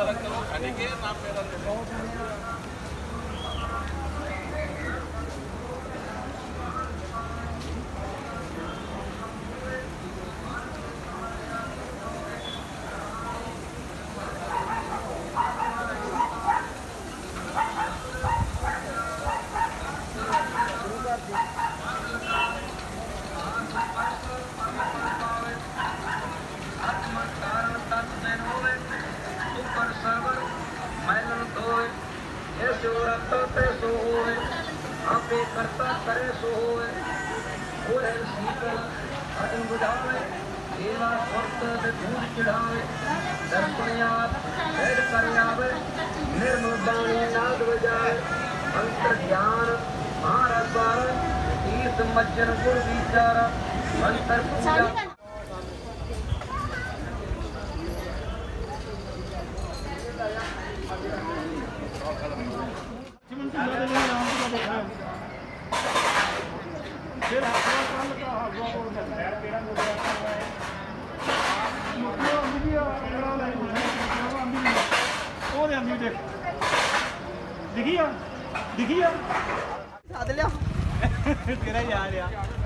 ತರ ಕೆಲವು ಕಡೆಗೆ ನಾವು रता तय सो करता करे सो होवे और है सीतल अदम बुझावे सेवा अंतर ज्ञान महाराज बार तीर्थ मज्जन गुर विचार अंतर पूजा दिखी दिखी तेरा यार यार